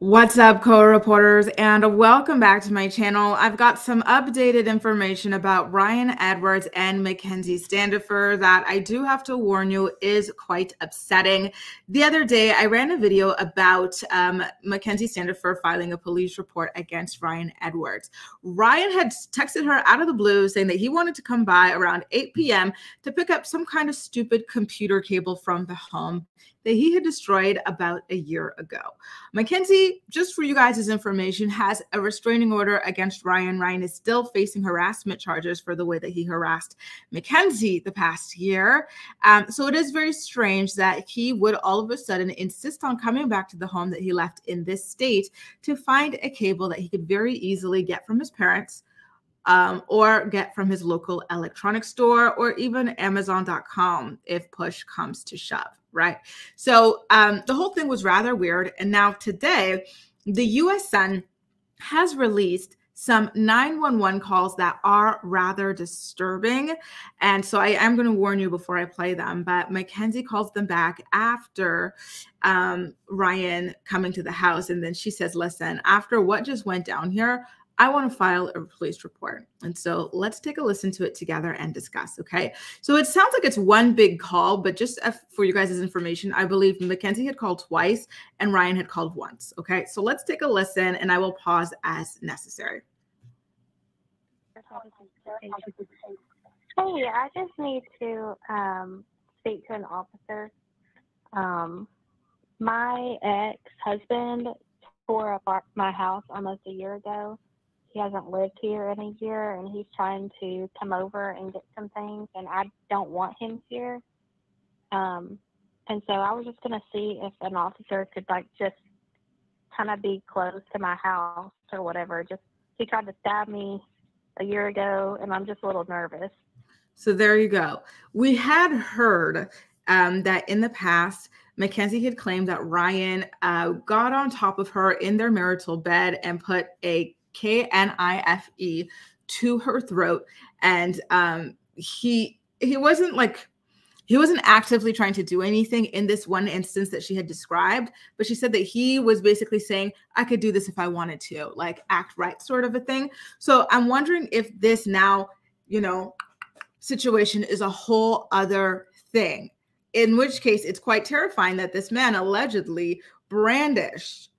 What's up, co-reporters, and welcome back to my channel. I've got some updated information about Ryan Edwards and Mackenzie Standifer that I do have to warn you is quite upsetting. The other day, I ran a video about um, Mackenzie Standifer filing a police report against Ryan Edwards. Ryan had texted her out of the blue saying that he wanted to come by around 8 p.m. to pick up some kind of stupid computer cable from the home that he had destroyed about a year ago. Mackenzie, just for you guys' information, has a restraining order against Ryan. Ryan is still facing harassment charges for the way that he harassed Mackenzie the past year. Um, so it is very strange that he would all of a sudden insist on coming back to the home that he left in this state to find a cable that he could very easily get from his parents um, or get from his local electronics store or even Amazon.com if push comes to shove, right? So um, the whole thing was rather weird. And now today, the US Sun has released some 911 calls that are rather disturbing. And so I am going to warn you before I play them, but Mackenzie calls them back after um, Ryan coming to the house. And then she says, listen, after what just went down here, I want to file a police report. And so let's take a listen to it together and discuss. Okay. So it sounds like it's one big call, but just for you guys' information, I believe Mackenzie had called twice and Ryan had called once. Okay. So let's take a listen and I will pause as necessary. Hey, I just need to um, speak to an officer. Um, my ex husband tore up my house almost a year ago he hasn't lived here in a year and he's trying to come over and get some things and I don't want him here. Um, and so I was just going to see if an officer could like just kind of be close to my house or whatever. Just he tried to stab me a year ago and I'm just a little nervous. So there you go. We had heard um, that in the past, Mackenzie had claimed that Ryan uh, got on top of her in their marital bed and put a K N I F E to her throat, and um, he he wasn't like he wasn't actively trying to do anything in this one instance that she had described, but she said that he was basically saying, I could do this if I wanted to, like act right, sort of a thing. So I'm wondering if this now, you know, situation is a whole other thing, in which case it's quite terrifying that this man allegedly brandished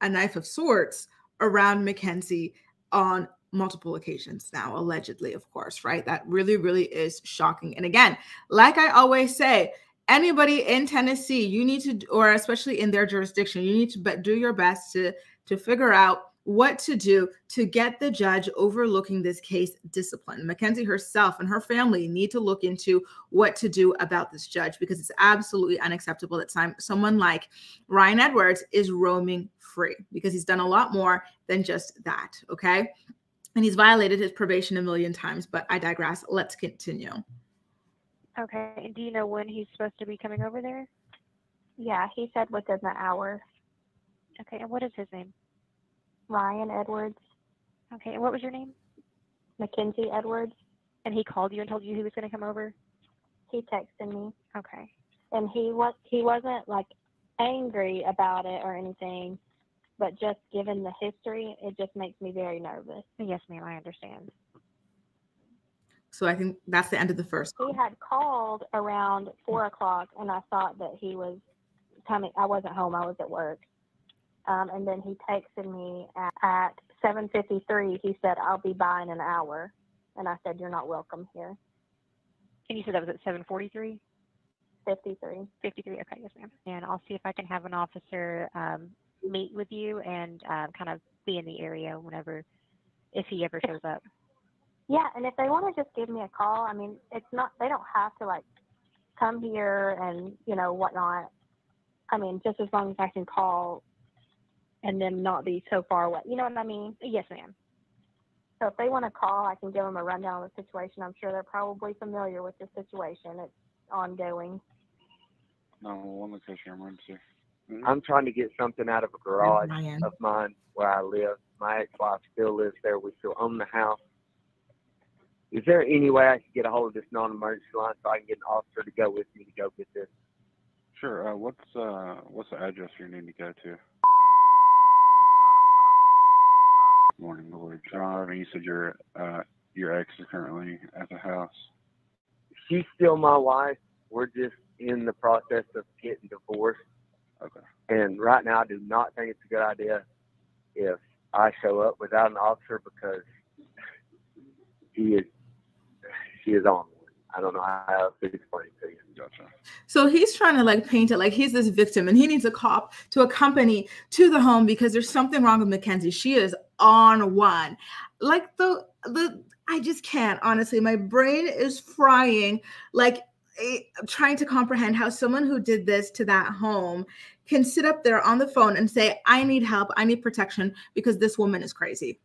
a knife of sorts around Mackenzie on multiple occasions now, allegedly, of course, right? That really, really is shocking. And again, like I always say, anybody in Tennessee, you need to, or especially in their jurisdiction, you need to do your best to to figure out what to do to get the judge overlooking this case disciplined. Mackenzie herself and her family need to look into what to do about this judge because it's absolutely unacceptable that some, someone like Ryan Edwards is roaming free because he's done a lot more than just that. Okay. And he's violated his probation a million times, but I digress. Let's continue. Okay. And do you know when he's supposed to be coming over there? Yeah, he said within the hour. Okay. And what is his name? Ryan Edwards. Okay, and what was your name? Mackenzie Edwards. And he called you and told you he was going to come over? He texted me. Okay. And he was he wasn't like angry about it or anything, but just given the history, it just makes me very nervous. Yes, ma'am, I understand. So I think that's the end of the first. Call. He had called around four o'clock, and I thought that he was coming. I wasn't home. I was at work, um, and then he texted me at, at 7:53. He said, "I'll be by in an hour," and I said, "You're not welcome here." And you said that was at 7:43. 53. 53. Okay, yes, ma'am. And I'll see if I can have an officer um, meet with you and um, kind of be in the area whenever, if he ever shows up. Yeah, and if they want to just give me a call, I mean, it's not. They don't have to like come here and you know whatnot. I mean, just as long as I can call and them not be so far away. You know what I mean? Yes, ma'am. So if they want to call, I can give them a rundown of the situation. I'm sure they're probably familiar with the situation. It's ongoing. No, one location emergency. Mm-hmm. I'm trying to get something out of a garage of mine where I live. My ex-wife still lives there. We still own the house. Is there any way I can get a hold of this non-emergency line so I can get an officer to go with me to go get this? Sure. Uh, what's uh, what's the address you need to go to? John, I mean, you said your uh, your ex is currently at the house. She's still my wife. We're just in the process of getting divorced. Okay. And right now, I do not think it's a good idea if I show up without an officer because he is she is on one. I don't know how else to explain to you. Gotcha. So he's trying to like paint it like he's this victim and he needs a cop to accompany to the home because there's something wrong with Mackenzie. She is on one. Like the the I just can't honestly. My brain is frying like eh, trying to comprehend how someone who did this to that home can sit up there on the phone and say, I need help, I need protection because this woman is crazy.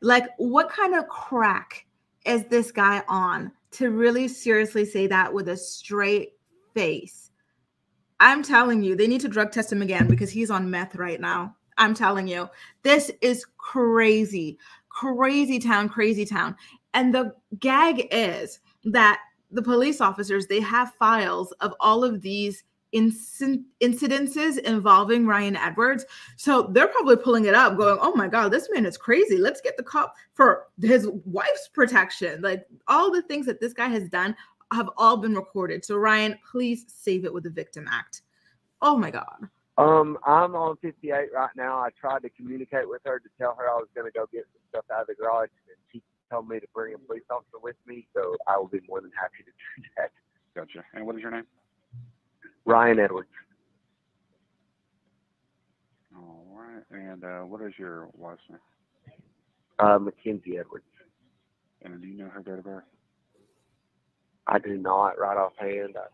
Like, what kind of crack is this guy on to really seriously say that with a straight face? I'm telling you, they need to drug test him again because he's on meth right now. I'm telling you, this is crazy, crazy town, crazy town. And the gag is that the police officers they have files of all of these inc- incidences involving Ryan Edwards. So they're probably pulling it up, going, "Oh my God, this man is crazy. Let's get the cop for his wife's protection." Like all the things that this guy has done have all been recorded. So Ryan, please save it with the Victim Act. Oh my God. Um, I'm on 58 right now. I tried to communicate with her to tell her I was going to go get some stuff out of the garage, and she told me to bring a police officer with me. So I will be more than happy to do that. Gotcha. And what is your name? Ryan Edwards. All right. And uh, what is your wife's name? Uh, Mackenzie Edwards. And do you know her date of birth? I do not right offhand. I,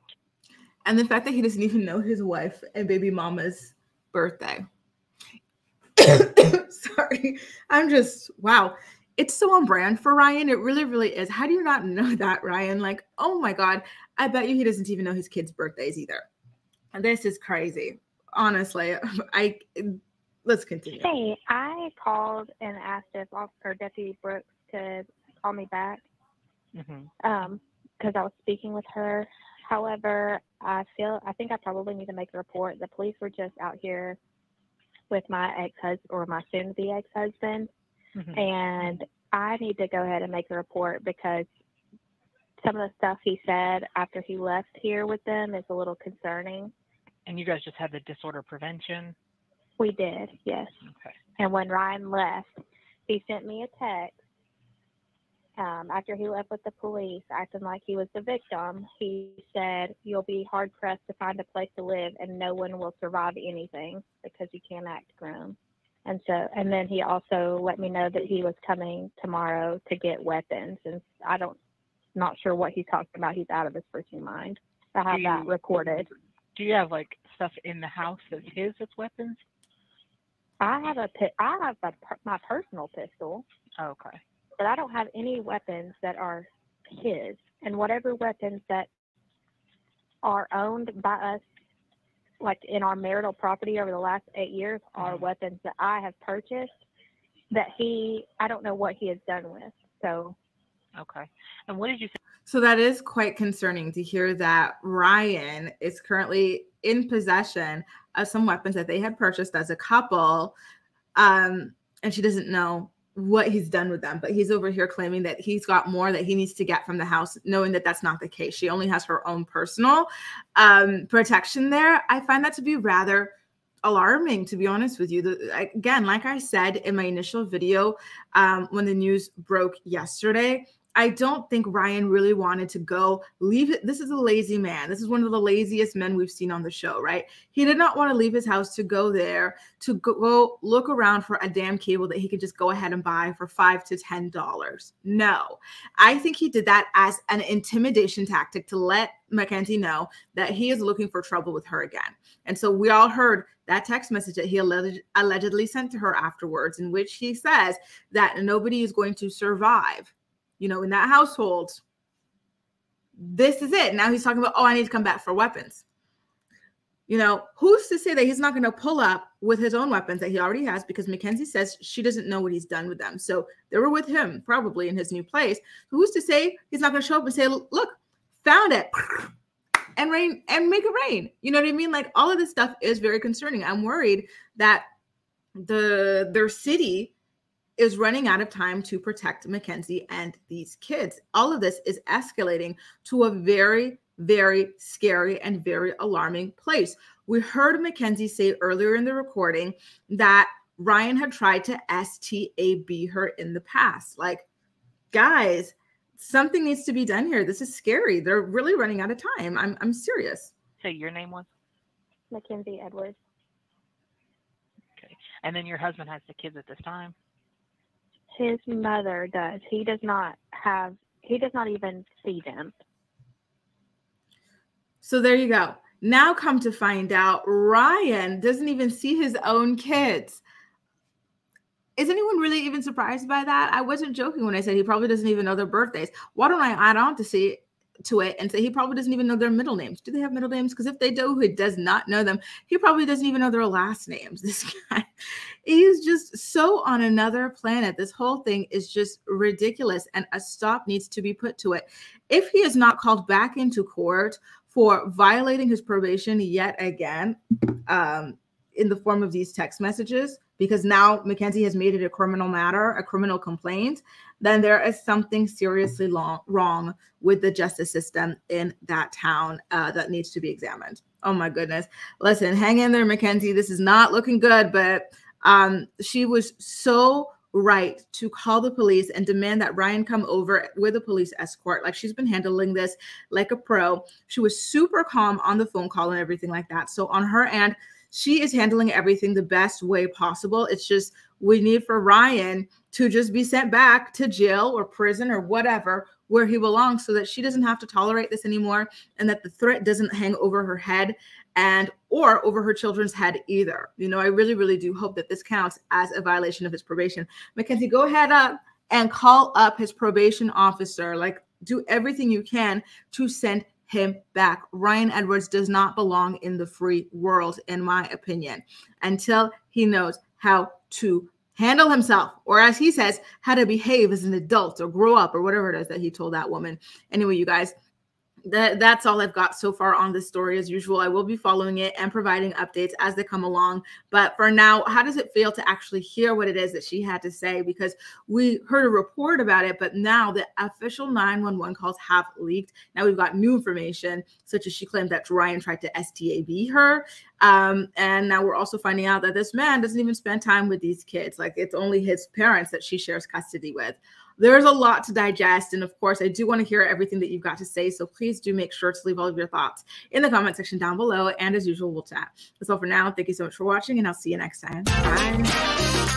And the fact that he doesn't even know his wife and baby mama's birthday. Sorry. I'm just, wow. It's so on brand for Ryan. It really, really is. How do you not know that, Ryan? Like, oh my God. I bet you he doesn't even know his kids' birthdays either. And this is crazy. Honestly, I let's continue. Hey, I called and asked if Officer Deputy Brooks could call me back Mm-hmm. um because I was speaking with her. However, I feel I think I probably need to make a report. The police were just out here with my ex husband or my soon to be ex husband, Mm-hmm. and I need to go ahead and make a report because some of the stuff he said after he left here with them is a little concerning. And you guys just had the disorder prevention. We did, yes. Okay. And when Ryan left, he sent me a text um, after he left with the police, acting like he was the victim. He said, You'll be hard pressed to find a place to live, and no one will survive anything because you can't act grown. And so, and then he also let me know that he was coming tomorrow to get weapons. And I don't, not sure what he's talking about. He's out of his freaking mind. I have Do that recorded. Do you have like stuff in the house that's his as weapons? I have a, I have a, my personal pistol. Oh, okay. but I don't have any weapons that are his. And whatever weapons that are owned by us, like in our marital property over the last eight years, are Mhm. weapons that I have purchased that he, I don't know what he has done with. So Okay. And what did you say? So that is quite concerning to hear that Ryan is currently in possession of some weapons that they had purchased as a couple. Um, and she doesn't know what he's done with them, but he's over here claiming that he's got more that he needs to get from the house, knowing that that's not the case. She only has her own personal um, protection there. I find that to be rather alarming to be honest with you the, again like i said in my initial video um, when the news broke yesterday I don't think Ryan really wanted to go leave it. This is a lazy man. This is one of the laziest men we've seen on the show, right? He did not want to leave his house to go there to go, look around for a damn cable that he could just go ahead and buy for five to ten dollars. No, I think he did that as an intimidation tactic to let Mackenzie know that he is looking for trouble with her again. And so we all heard that text message that he alleged, allegedly sent to her afterwards, in which he says that nobody is going to survive you know, in that household, this is it. Now he's talking about, oh, I need to come back for weapons. You know, who's to say that he's not going to pull up with his own weapons that he already has because Mackenzie says she doesn't know what he's done with them. So they were with him probably in his new place. Who's to say he's not going to show up and say, look, found it and rain and make it rain. You know what I mean? Like all of this stuff is very concerning. I'm worried that the their city is running out of time to protect Mackenzie and these kids. All of this is escalating to a very, very scary and very alarming place. We heard Mackenzie say earlier in the recording that Ryan had tried to STAB her in the past. Like, guys, something needs to be done here. This is scary. They're really running out of time. I'm I'm serious. So your name was? Mackenzie Edwards. Okay. And then your husband has the kids at this time? His mother does. He does not have he does not even see them. So there you go. Now come to find out Ryan doesn't even see his own kids is anyone really even surprised by that? I wasn't joking when I said he probably doesn't even know their birthdays. Why don't I add on to see to it and say he probably doesn't even know their middle names? Do they have middle names? Because if they do, he does not know them. He probably doesn't even know their last names. This guy, he's just so on another planet. This whole thing is just ridiculous, and a stop needs to be put to it. If he is not called back into court for violating his probation yet again, um, in the form of these text messages, because now Mackenzie has made it a criminal matter, a criminal complaint, then there is something seriously long, wrong with the justice system in that town uh, that needs to be examined. Oh my goodness. Listen, hang in there, Mackenzie. This is not looking good, but um, she was so right to call the police and demand that Ryan come over with a police escort. Like she's been handling this like a pro. She was super calm on the phone call and everything like that. So on her end, she is handling everything the best way possible. It's just we need for Ryan to just be sent back to jail or prison or whatever where he belongs so that she doesn't have to tolerate this anymore and that the threat doesn't hang over her head and or over her children's head either. You know, I really really do hope that this counts as a violation of his probation. Mackenzie, go ahead up and call up his probation officer. Like do everything you can to send him back. Ryan Edwards does not belong in the free world, in my opinion, until he knows how to handle himself, or as he says, how to behave as an adult or grow up or whatever it is that he told that woman. Anyway, you guys, that that's all I've got so far on this story. As usual, I will be following it and providing updates as they come along. But for now, how does it feel to actually hear what it is that she had to say? Because we heard a report about it, but now the official 911 calls have leaked. Now we've got new information, such as she claimed that Ryan tried to STAB her. Um, and now we're also finding out that this man doesn't even spend time with these kids. Like it's only his parents that she shares custody with there's a lot to digest. And of course, I do want to hear everything that you've got to say. So please do make sure to leave all of your thoughts in the comment section down below. And as usual, we'll chat. That's all for now. Thank you so much for watching, and I'll see you next time. Bye.